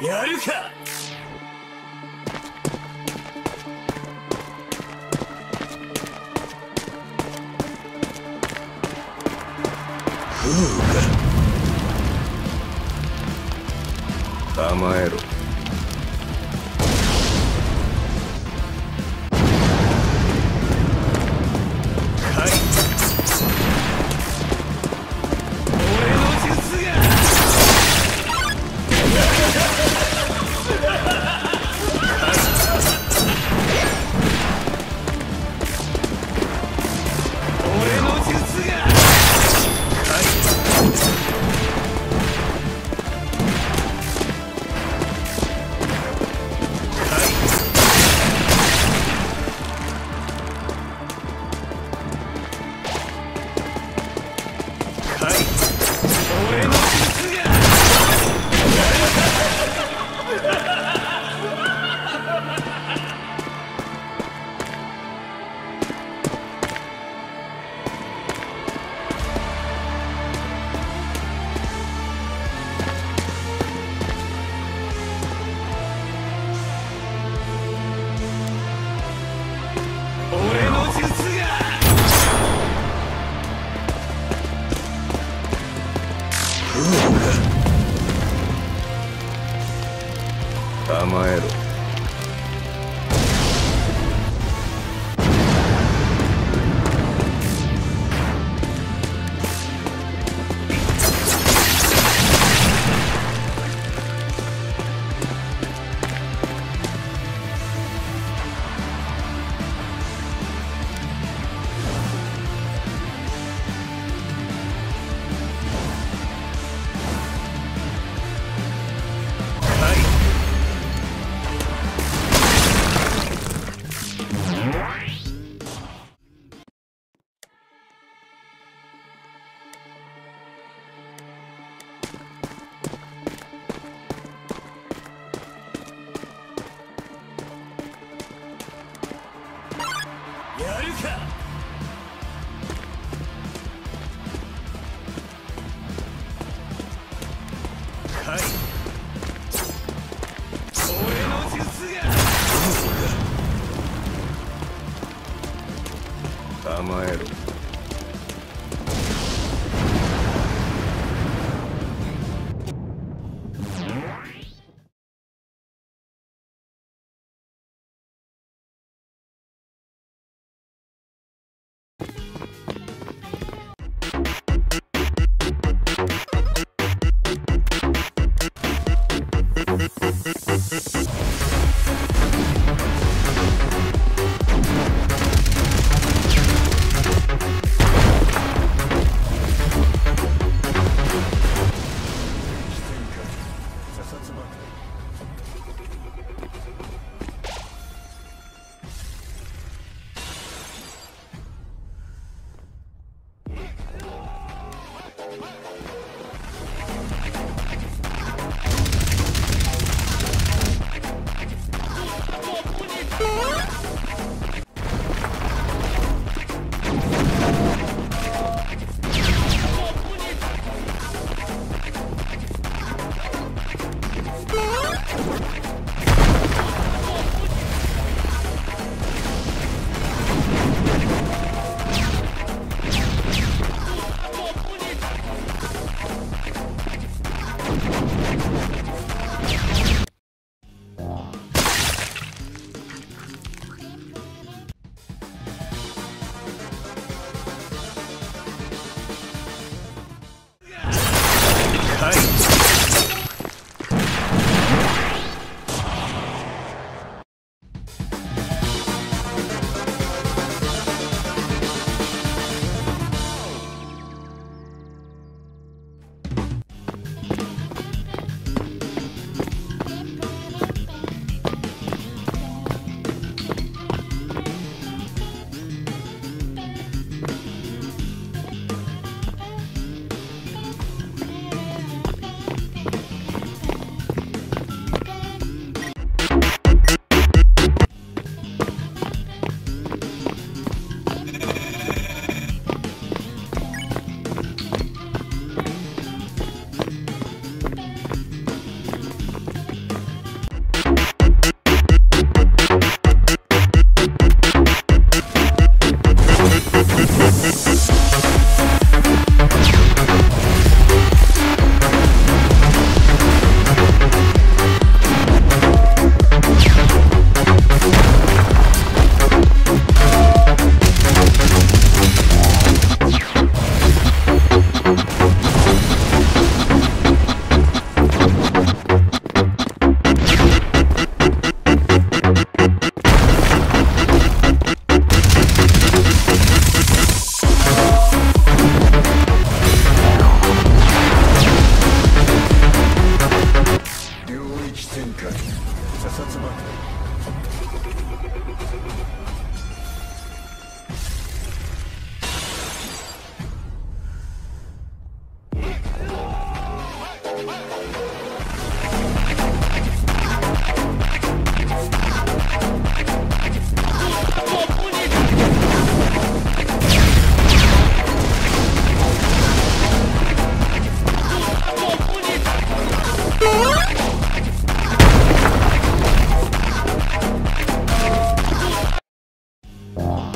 やるか！そうか。甘えろ。Yeah. Wow.